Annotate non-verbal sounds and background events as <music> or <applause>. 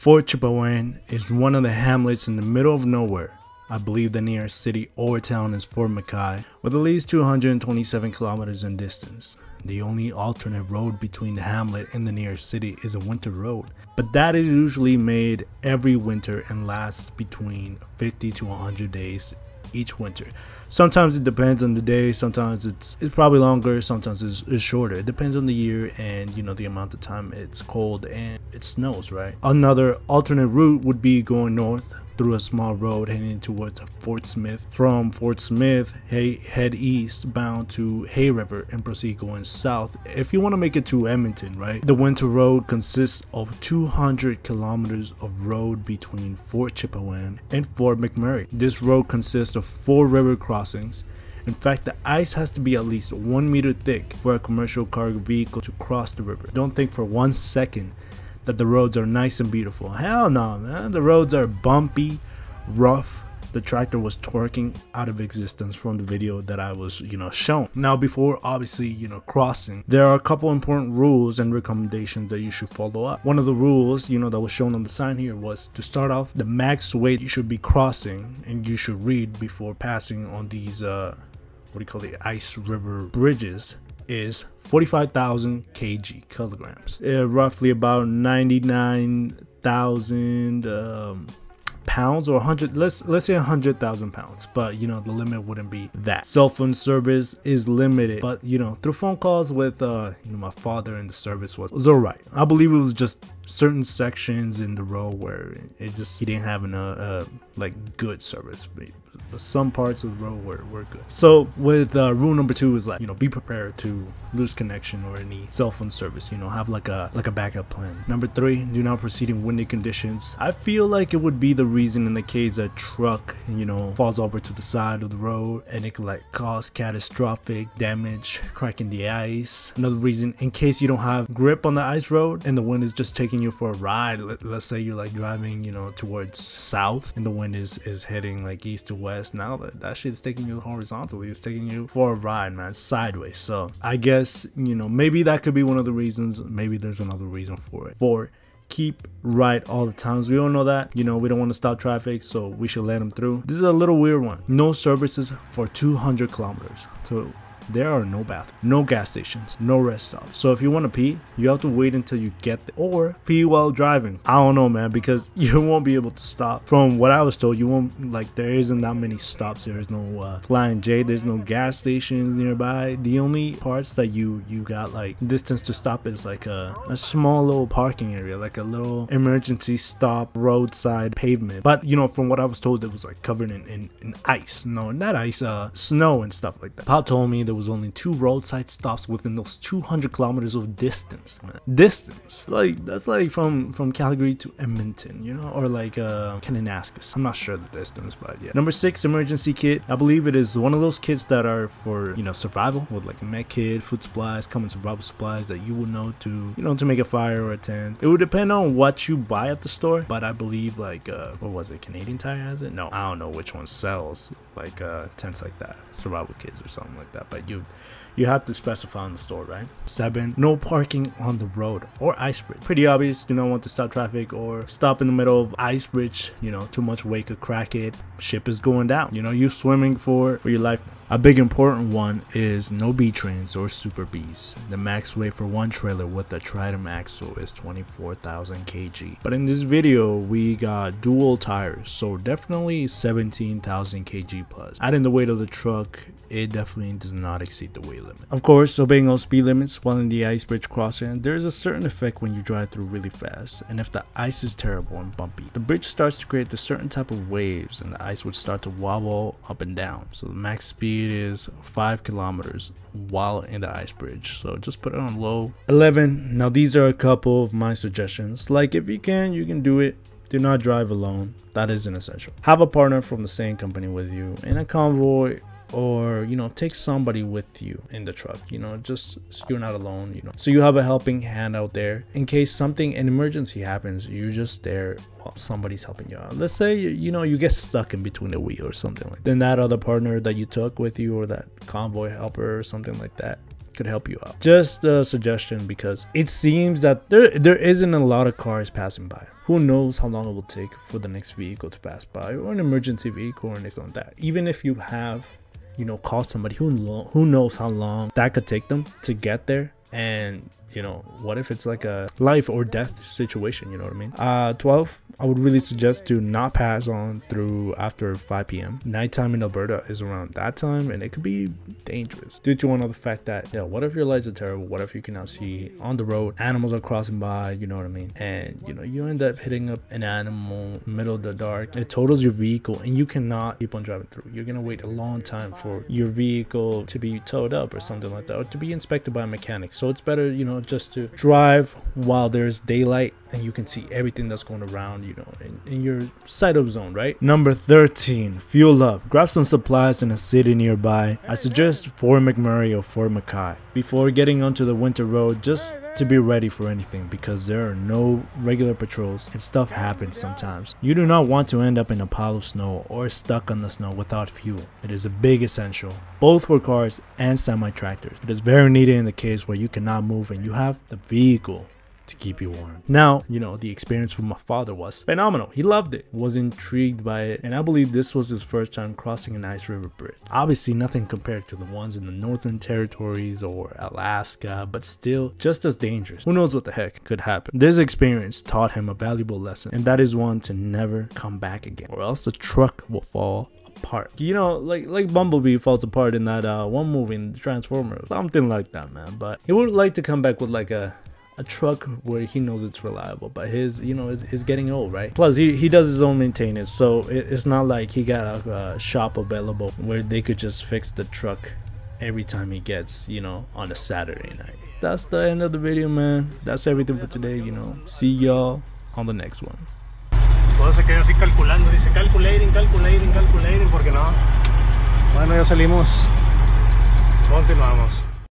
Fort Chipewyan is one of the hamlets in the middle of nowhere. I believe the nearest city or town is Fort McKay, with at least 227 kilometers in distance. The only alternate road between the hamlet and the nearest city is a winter road, but that is usually made every winter and lasts between 50 to 100 days each winter. Sometimes it depends on the day. Sometimes it's it's probably longer. Sometimes it's, it's, shorter. It depends on the year and you know the amount of time it's cold and it snows. Right. Another alternate route would be going north through a small road heading towards Fort Smith. From Fort Smith, hey, head east bound to Hay River and proceed going south. If you want to make it to Edmonton, right? The winter road consists of 200 kilometers of road between Fort Chipewyan and Fort McMurray. This road consists of four river crossings. In fact, the ice has to be at least one meter thick for a commercial cargo vehicle to cross the river. Don't think for one second that the roads are nice and beautiful. Hell no, man. The roads are bumpy, rough. The tractor was twerking out of existence from the video that I was, you know, shown. Now, before obviously, you know, crossing, there are a couple important rules and recommendations that you should follow up. One of the rules, you know, that was shown on the sign here was to start off the max weight you should be crossing and you should read before passing on these, uh, what do you call the ice river bridges is 45,000 kg kilograms, uh, roughly about 99,000 um, pounds or 100 let's let's say 100,000 pounds but you know the limit wouldn't be that. Cell phone service is limited but you know through phone calls with uh you know my father and the service was, was all right. I believe it was just certain sections in the road where it just he didn't have enough uh, like good service. But some parts of the road were, were good. So with uh, rule number two is like you know be prepared to lose connection or any cell phone service you know have like a like a backup plan. Number three do not proceed in windy conditions. I feel like it would be the reason in the case a truck you know falls over to the side of the road and it could like cause catastrophic damage cracking the ice. Another reason in case you don't have grip on the ice road and the wind is just taking you for a ride Let, us say you're like driving you know towards south and the wind is is heading like east to west now that that shit's taking you horizontally it's taking you for a ride man sideways so i guess you know maybe that could be one of the reasons maybe there's another reason for it for keep right all the times. We all know that. You know, we don't want to stop traffic, so we should let them through. This is a little weird one. No services for 200 kilometers. So there are no bathrooms, no gas stations, no rest stops. So if you want to pee, you have to wait until you get there or pee while driving. I don't know, man, because <laughs> you won't be able to stop. From what I was told, you won't like there isn't that many stops. There's no uh, Flying J. There's no gas stations nearby. The only parts that you you got like distance to stop is like a, a small little parking area, like a little emergency stop roadside pavement. But you know, from what I was told, it was like covered in, in, in ice. No, not ice, uh, snow and stuff like that. Pop told me there was only two roadside stops within those 200 kilometers of distance, man. Distance, like that's like from from Calgary to Edmonton, you know, or like uh, Kananaskis. I'm not sure the distance, but yeah. Number six, emergency kit. I believe it is one of those kits that are for you know survival with like a med kit, food supplies, common survival supplies that you will know to you know to make a fire or a tent. It would depend on what you buy at the store, but I believe like uh, what was it? Canadian Tire has it? No, I don't know which one sells like uh, tents like that, survival kits or something like that. But you you have to specify on the store, right? Seven, no parking on the road or ice bridge. Pretty obvious, you don't want to stop traffic or stop in the middle of ice bridge, you know, too much weight could crack it. Ship is going down, you know, you're swimming for, for your life. A big important one is no B trains or Super Bs. The max weight for one trailer with the tridem axle is 24,000 kg. But in this video, we got dual tires, so definitely 17,000 kg plus. Adding the weight of the truck, it definitely does not exceed the weight limit. Of course, obeying all speed limits while in the ice bridge crossing, there is a certain effect when you drive through really fast, and if the ice is terrible and bumpy, the bridge starts to create a certain type of waves and the ice would start to wobble up and down. So the max speed speed is 5 kilometers while in the ice bridge. So just put it on low 11 now these are a couple of my suggestions. Like if you can you can do it. Do not drive alone. That is an essential. Have a partner from the same company with you in a convoy or you know take somebody with you in the truck you know just so you're not alone you know. So you have a helping hand out there. In case something an emergency happens you're just there while somebody's helping you out. Let's say you know you get stuck in between the wheel or something like that. then that other partner that you took with you or that convoy helper or something like that could help you out. Just a suggestion because it seems that there there isn't a lot of cars passing by. Who knows how long it will take for the next vehicle to pass by or an emergency vehicle or anything like that. Even if you have, you know, call somebody. Who who knows how long that could take them to get there and you know what if it's like a life or death situation you know what i mean? Uh 12 i would really suggest to not pass on through after 5 p.m nighttime in alberta is around that time and it could be dangerous due to one other fact that yeah what if your lights are terrible? What if you cannot see on the road? Animals are crossing by you know what i mean? And you know you end up hitting up an animal middle of the dark. It totals your vehicle and you cannot keep on driving through. You're gonna wait a long time for your vehicle to be towed up or something like that or to be inspected by a mechanic so it's better you know just to drive while there's daylight and you can see everything that's going around, you know, in, in your sight of zone, right? Number 13, fuel up. Grab some supplies in a city nearby. I suggest Fort McMurray or Fort McKay. Before getting onto the winter road, just to be ready for anything because there are no regular patrols and stuff happens sometimes. You do not want to end up in a pile of snow or stuck on the snow without fuel. It is a big essential, both for cars and semi-tractors. It is very needed in the case where you cannot move and you have the vehicle to keep you warm. Now, you know, the experience for my father was phenomenal. He loved it, was intrigued by it, and I believe this was his first time crossing an ice river bridge. Obviously, nothing compared to the ones in the Northern Territories or Alaska, but still just as dangerous. Who knows what the heck could happen? This experience taught him a valuable lesson, and that is one to never come back again, or else the truck will fall apart. You know, like like Bumblebee falls apart in that uh, one movie in Transformers, something like that, man. But he would like to come back with like a a truck where he knows it's reliable but his you know is, is getting old right? Plus he, he does his own maintenance so it, it's not like he got a, a shop available where they could just fix the truck every time he gets you know on a saturday night. That's the end of the video man. That's everything for today you know. See y'all on the next one. Se así calculando dice porque no. Bueno ya salimos. Continuamos